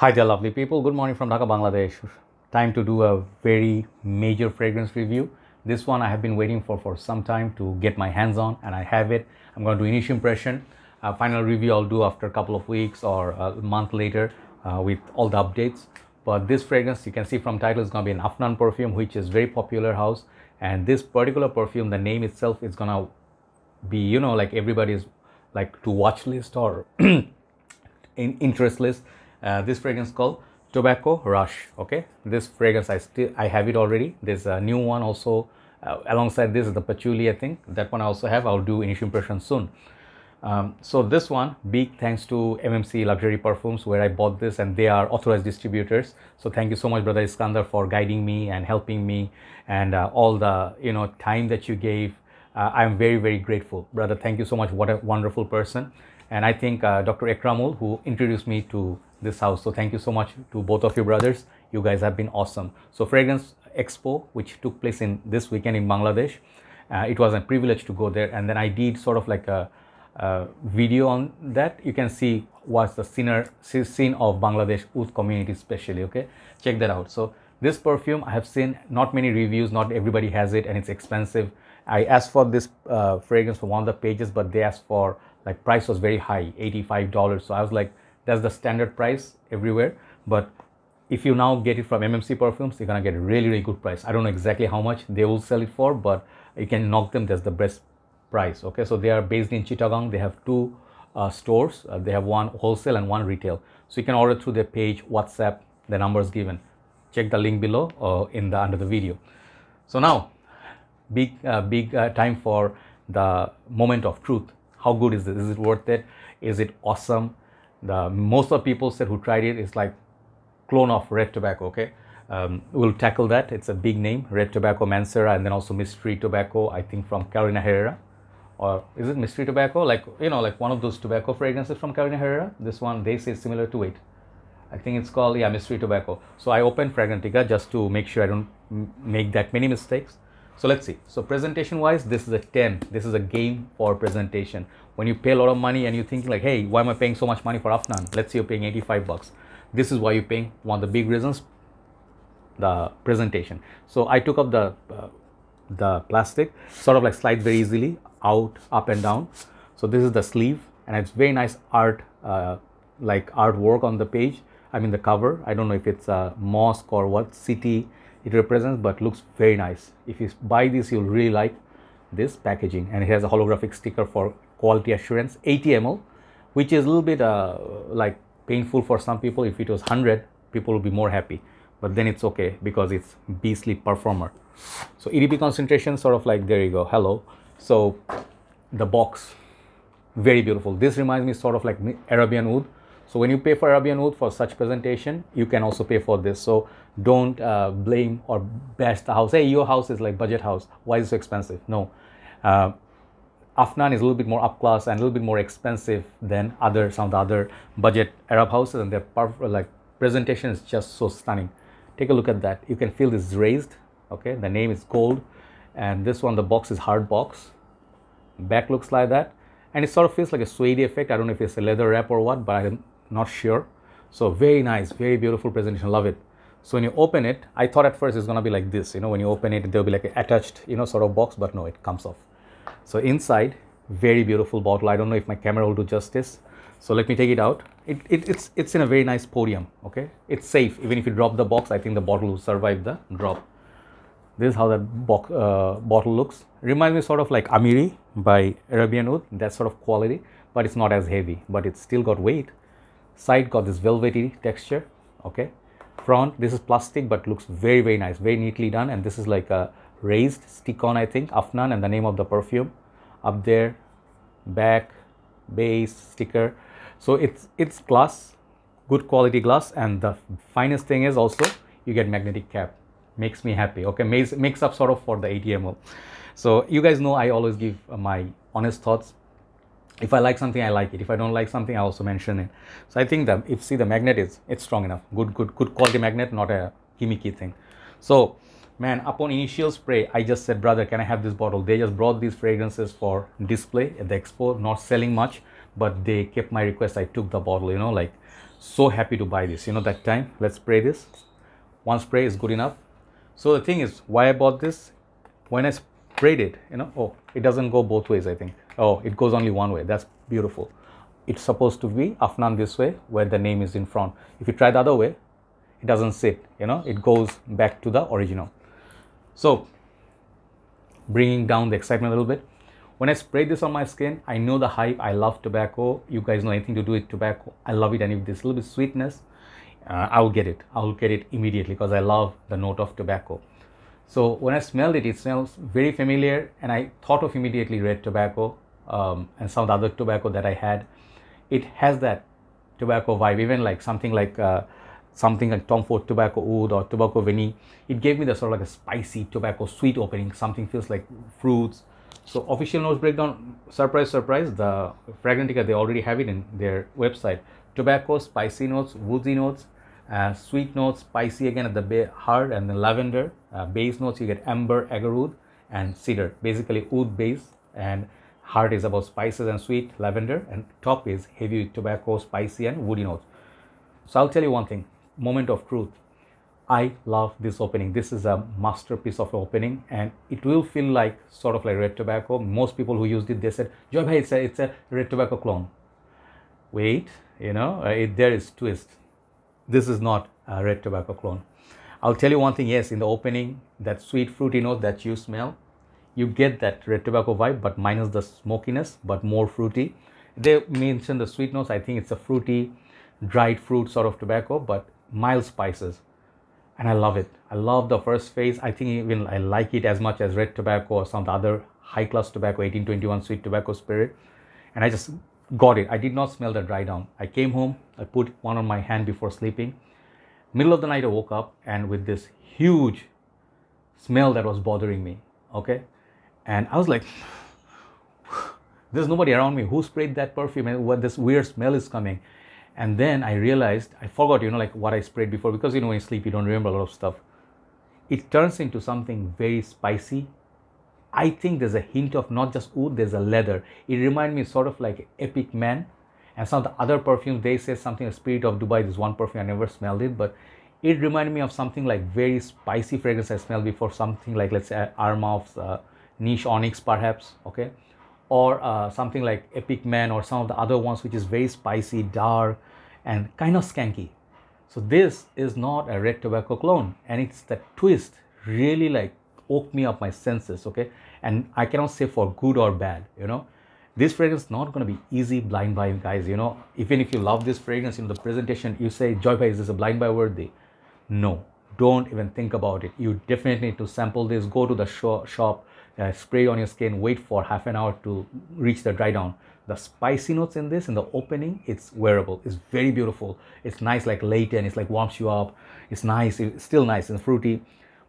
Hi there, lovely people. Good morning from Dhaka, Bangladesh. Time to do a very major fragrance review. This one I have been waiting for for some time to get my hands on, and I have it. I'm going to do initial impression. Uh, final review I'll do after a couple of weeks or a month later uh, with all the updates. But this fragrance, you can see from title, is going to be an Afnan perfume, which is very popular house. And this particular perfume, the name itself is going to be, you know, like everybody's like to watch list or in interest list uh, this fragrance called tobacco rush okay? This fragrance i still i have it already. There's a new one also uh, alongside this is the patchouli i think. That one i also have. I'll do initial impression soon. Um, so this one big thanks to mmc luxury perfumes where i bought this and they are authorized distributors. So thank you so much brother iskandar for guiding me and helping me and uh, all the you know time that you gave. Uh, i'm very very grateful. Brother thank you so much. What a wonderful person. And i think uh, dr ekramul who introduced me to this house. So thank you so much to both of you brothers. You guys have been awesome. So Fragrance Expo, which took place in this weekend in Bangladesh, uh, it was a privilege to go there. And then I did sort of like a, a video on that. You can see what's the scene of Bangladesh youth community especially. Okay, check that out. So this perfume I have seen not many reviews. Not everybody has it, and it's expensive. I asked for this uh, fragrance for one of the pages, but they asked for like price was very high, $85. So I was like, that's the standard price everywhere. But if you now get it from mmc perfumes you're gonna get a really really good price. I don't know exactly how much they will sell it for but you can knock them. That's the best price okay? So they are based in chittagong. They have two uh, stores. Uh, they have one wholesale and one retail. So you can order through their page whatsapp the numbers given. Check the link below uh, in the under the video. So now big uh, big uh, time for the moment of truth. How good is this? Is it worth it? Is it awesome the most of people said who tried it is like clone of red tobacco okay? Um, we'll tackle that. It's a big name red tobacco mancera and then also mystery tobacco i think from carolina herrera. Or is it mystery tobacco? Like you know like one of those tobacco fragrances from carolina herrera. This one they say similar to it. I think it's called yeah mystery tobacco. So i opened fragrantica just to make sure i don't make that many mistakes so let's see. So presentation wise, this is a 10. This is a game for presentation. When you pay a lot of money and you're thinking like, hey, why am I paying so much money for Afnan? Let's say you're paying 85 bucks. This is why you're paying one of the big reasons, the presentation. So I took up the, uh, the plastic, sort of like slides very easily out, up and down. So this is the sleeve and it's very nice art, uh, like artwork on the page. I mean the cover. I don't know if it's a mosque or what city it represents but looks very nice. If you buy this you'll really like this packaging. And it has a holographic sticker for quality assurance 80 ml which is a little bit uh, like painful for some people. If it was 100 people will be more happy. But then it's okay because it's beastly performer. So edp concentration sort of like there you go. Hello. So the box very beautiful. This reminds me sort of like arabian oud so when you pay for Arabian Oud for such presentation, you can also pay for this. So don't uh, blame or bash the house. Hey, your house is like budget house. Why is it so expensive? No. Uh, Afnan is a little bit more up class and a little bit more expensive than other some of the other budget Arab houses, and their like presentation is just so stunning. Take a look at that. You can feel this raised. Okay, the name is gold, and this one the box is hard box. Back looks like that, and it sort of feels like a suede effect. I don't know if it's a leather wrap or what, but I'm not sure. So very nice, very beautiful presentation. Love it. So when you open it, I thought at first it's gonna be like this. You know, when you open it, there'll be like an attached, you know, sort of box, but no, it comes off. So inside, very beautiful bottle. I don't know if my camera will do justice. So let me take it out. It, it, it's, it's in a very nice podium, okay? It's safe. Even if you drop the box, I think the bottle will survive the drop. This is how that uh, bottle looks. Reminds me sort of like Amiri by Arabian Oud, that sort of quality, but it's not as heavy, but it's still got weight side got this velvety texture okay front. This is plastic but looks very very nice very neatly done. And this is like a raised stick on i think afnan and the name of the perfume. Up there back base sticker. So it's it's glass good quality glass. And the finest thing is also you get magnetic cap. Makes me happy okay? Makes, makes up sort of for the 80 ml so you guys know i always give my honest thoughts if I like something, I like it. If I don't like something, I also mention it. So I think that if see the magnet is it's strong enough, good, good, good quality magnet, not a gimmicky thing. So man, upon initial spray, I just said, brother, can I have this bottle? They just brought these fragrances for display at the expo, not selling much, but they kept my request. I took the bottle, you know, like so happy to buy this you know that time let's spray this one spray is good enough so the thing is why i bought this when i sprayed it you know oh it doesn't go both ways i think oh it goes only one way that's beautiful it's supposed to be afnan this way where the name is in front if you try the other way it doesn't sit you know it goes back to the original so bringing down the excitement a little bit when I spray this on my skin, I know the hype. I love tobacco. You guys know anything to do with tobacco. I love it. And if this little bit sweetness, uh, I'll get it. I'll get it immediately because I love the note of tobacco. So when I smelled it, it smells very familiar. And I thought of immediately red tobacco um, and some of the other tobacco that I had. It has that tobacco vibe, even like something like uh, something like Tom Ford Tobacco Oud or Tobacco Vanille. It gave me the sort of like a spicy tobacco sweet opening. Something feels like fruits so official notes breakdown, surprise, surprise, the Fragrantica, they already have it in their website. Tobacco, spicy notes, woodsy notes, uh, sweet notes, spicy again at the heart, and then lavender. Uh, base notes, you get amber, agarwood, and cedar. Basically, oud base, and heart is about spices and sweet, lavender, and top is heavy tobacco, spicy, and woody notes. So I'll tell you one thing moment of truth. I love this opening. This is a masterpiece of opening and it will feel like sort of like red tobacco. Most people who used it, they said, Joy bhai, it's a, it's a red tobacco clone. Wait, you know, uh, it, there is twist. This is not a red tobacco clone. I'll tell you one thing, yes, in the opening, that sweet fruity note that you smell, you get that red tobacco vibe, but minus the smokiness, but more fruity. They mention the sweet notes. I think it's a fruity, dried fruit sort of tobacco, but mild spices and I love it. I love the first phase. I think even I like it as much as red tobacco or some other high class tobacco, 1821 sweet tobacco spirit. And I just got it. I did not smell the dry down. I came home, I put one on my hand before sleeping. Middle of the night, I woke up and with this huge smell that was bothering me. Okay. And I was like, there's nobody around me. Who sprayed that perfume? And what this weird smell is coming and then i realized i forgot you know like what i sprayed before because you know when you sleep you don't remember a lot of stuff it turns into something very spicy i think there's a hint of not just oud there's a leather it reminds me sort of like epic man and some of the other perfumes they say something like spirit of dubai this one perfume i never smelled it but it reminded me of something like very spicy fragrance i smelled before something like let's say Armaf's uh, niche onyx perhaps okay or uh, something like epic man or some of the other ones which is very spicy dark and kind of skanky. So this is not a red tobacco clone and it's the twist really like woke me up my senses, okay? And I cannot say for good or bad, you know. This fragrance is not going to be easy blind buy, guys, you know. Even if you love this fragrance, in the presentation, you say, Joy is this a blind buy worthy? No, don't even think about it. You definitely need to sample this, go to the shop, uh, spray on your skin, wait for half an hour to reach the dry down. The spicy notes in this in the opening it's wearable. It's very beautiful. It's nice like latent. It's like warms you up. It's nice. It's still nice and fruity.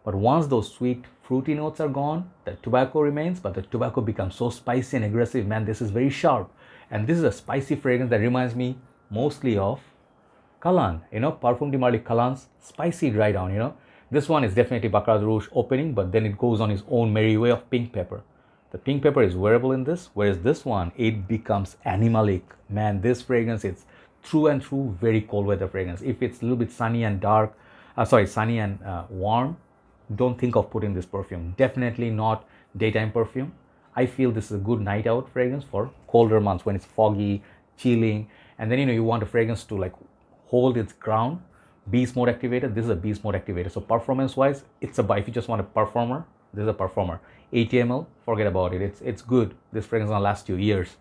But once those sweet fruity notes are gone the tobacco remains but the tobacco becomes so spicy and aggressive. Man this is very sharp. And this is a spicy fragrance that reminds me mostly of Kalan, you know, Parfum de Marly Kalan's spicy dry down, you know. This one is definitely Baccarat Rouge opening, but then it goes on its own merry way of pink pepper. The pink pepper is wearable in this, whereas this one, it becomes animalic. Man, this fragrance, it's true and true, very cold weather fragrance. If it's a little bit sunny and dark, uh, sorry, sunny and uh, warm, don't think of putting this perfume. Definitely not daytime perfume. I feel this is a good night out fragrance for colder months when it's foggy, chilling, and then you know you want a fragrance to like hold its ground. Beast mode activated. This is a beast mode activated. So performance wise, it's a buy. if you just want a performer, this is a performer. Atml forget about it. It's it's good. This fragrance gonna last you years.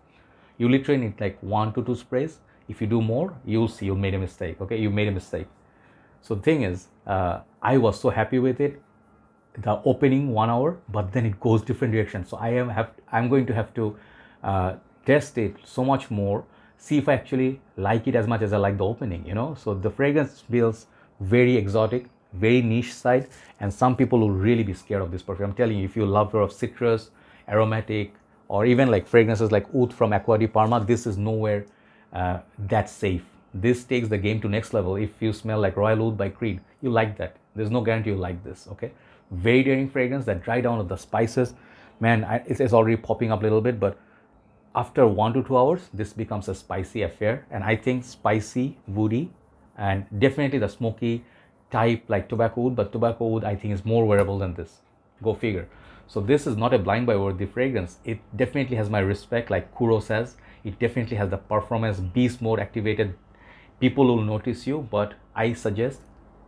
You literally need like one to two sprays. If you do more you'll see you made a mistake okay? You made a mistake. So the thing is uh, i was so happy with it the opening one hour but then it goes different direction. So i am have i'm going to have to uh, test it so much more see if i actually like it as much as i like the opening you know? So the fragrance feels very exotic very niche side and some people will really be scared of this perfume. I'm telling you if you love of citrus aromatic or even like fragrances like oud from acqua di parma this is nowhere uh, that safe. This takes the game to next level. If you smell like royal oud by creed you like that. There's no guarantee you like this okay? Very daring fragrance that dry down of the spices. Man I, it's, it's already popping up a little bit but after one to two hours this becomes a spicy affair. And i think spicy woody and definitely the smoky type like Tobacco Oud but Tobacco Oud i think is more wearable than this. Go figure. So this is not a blind buy worthy fragrance. It definitely has my respect like kuro says. It definitely has the performance beast mode activated. People will notice you but i suggest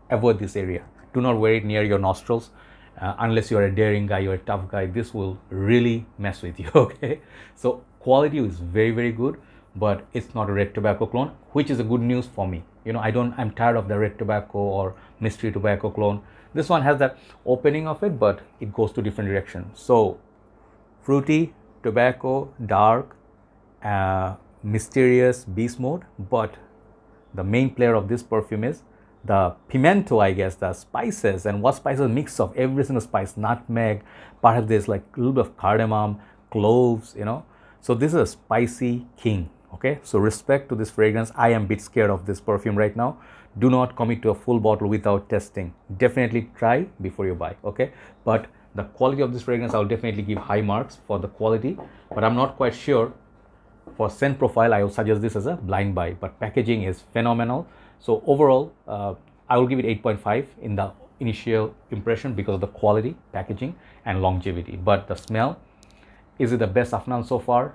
avoid this area. Do not wear it near your nostrils. Uh, unless you're a daring guy you're a tough guy this will really mess with you okay? So quality is very very good but it's not a red tobacco clone which is a good news for me. You know i don't i'm tired of the red tobacco or mystery tobacco clone. This one has that opening of it but it goes to different directions so fruity tobacco dark uh, mysterious beast mode but the main player of this perfume is the pimento i guess the spices. And what spices mix of every single spice nutmeg perhaps there's like a little bit of cardamom cloves you know so this is a spicy king okay? So respect to this fragrance. I am a bit scared of this perfume right now. Do not commit to a full bottle without testing. Definitely try before you buy okay? But the quality of this fragrance i'll definitely give high marks for the quality. But i'm not quite sure for scent profile i will suggest this as a blind buy. But packaging is phenomenal. So overall uh, i will give it 8.5 in the initial impression because of the quality packaging and longevity. But the smell is it the best afnan so far?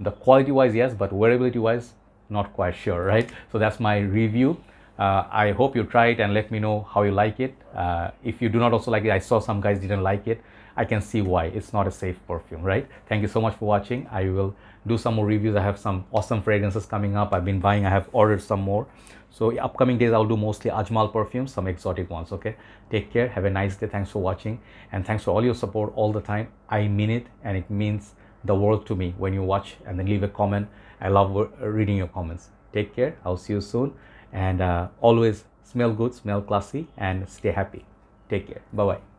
The quality wise yes but wearability wise not quite sure right? So that's my review. Uh, i hope you try it and let me know how you like it. Uh, if you do not also like it i saw some guys didn't like it i can see why. It's not a safe perfume right? Thank you so much for watching. I will do some more reviews i have some awesome fragrances coming up i've been buying i have ordered some more so upcoming days i'll do mostly ajmal perfumes some exotic ones okay take care have a nice day thanks for watching and thanks for all your support all the time i mean it and it means the world to me when you watch and then leave a comment. I love reading your comments. Take care. I'll see you soon. And uh, always smell good, smell classy, and stay happy. Take care. Bye bye.